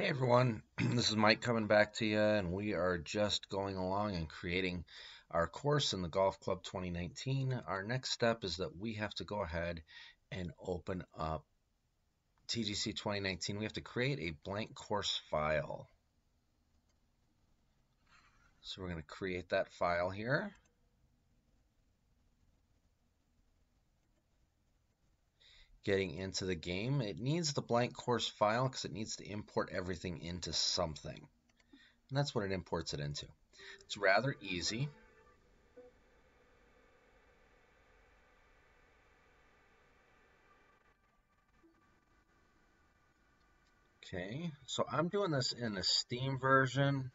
Hey everyone, this is Mike coming back to you, and we are just going along and creating our course in the Golf Club 2019. Our next step is that we have to go ahead and open up TGC 2019. We have to create a blank course file. So we're going to create that file here. Getting into the game. It needs the blank course file because it needs to import everything into something. And that's what it imports it into. It's rather easy. Okay, so I'm doing this in a Steam version.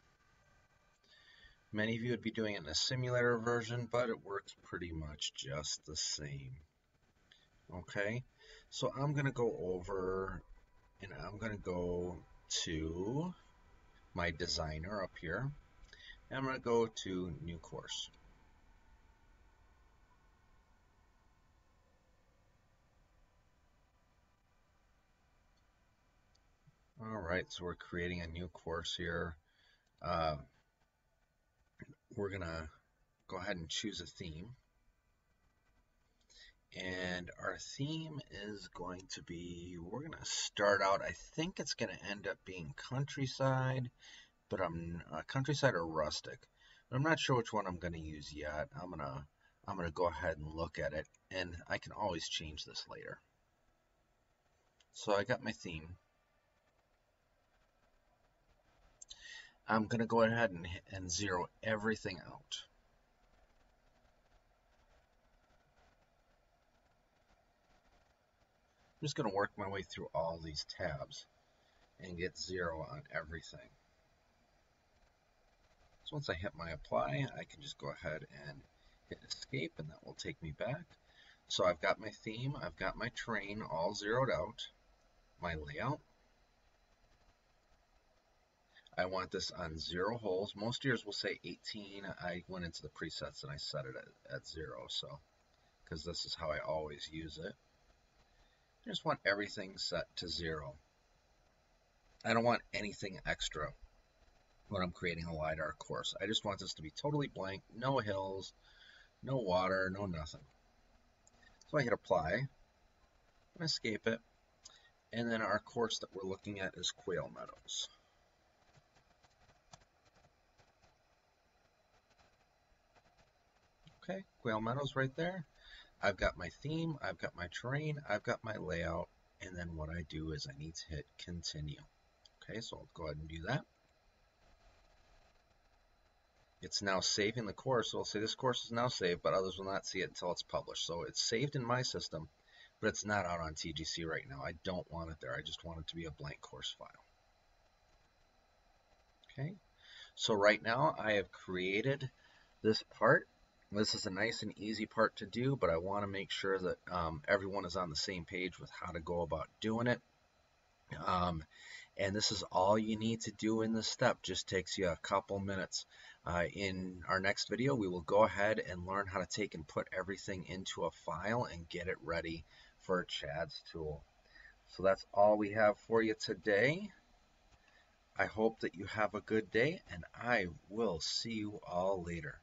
Many of you would be doing it in a simulator version, but it works pretty much just the same. Okay, so I'm going to go over and I'm going to go to my designer up here. And I'm going to go to new course. All right, so we're creating a new course here. Uh, we're going to go ahead and choose a theme. And our theme is going to be, we're going to start out, I think it's going to end up being countryside, but I'm uh, countryside or rustic. But I'm not sure which one I'm going to use yet. I'm going to I'm going to go ahead and look at it and I can always change this later. So I got my theme. I'm going to go ahead and, and zero everything out. Just going to work my way through all these tabs and get zero on everything. So once I hit my apply, I can just go ahead and hit escape and that will take me back. So I've got my theme, I've got my terrain all zeroed out, my layout. I want this on zero holes. Most years will say 18. I went into the presets and I set it at, at zero, so because this is how I always use it. I just want everything set to zero. I don't want anything extra when I'm creating a LiDAR course. I just want this to be totally blank, no hills, no water, no nothing. So I hit apply, and escape it, and then our course that we're looking at is Quail Meadows. Okay, Quail Meadows right there. I've got my theme, I've got my terrain, I've got my layout, and then what I do is I need to hit continue. Okay, so I'll go ahead and do that. It's now saving the course, so it'll say this course is now saved, but others will not see it until it's published. So it's saved in my system, but it's not out on TGC right now. I don't want it there. I just want it to be a blank course file. Okay, so right now I have created this part this is a nice and easy part to do, but I want to make sure that um, everyone is on the same page with how to go about doing it. Um, and this is all you need to do in this step. Just takes you a couple minutes. Uh, in our next video, we will go ahead and learn how to take and put everything into a file and get it ready for Chad's tool. So that's all we have for you today. I hope that you have a good day, and I will see you all later.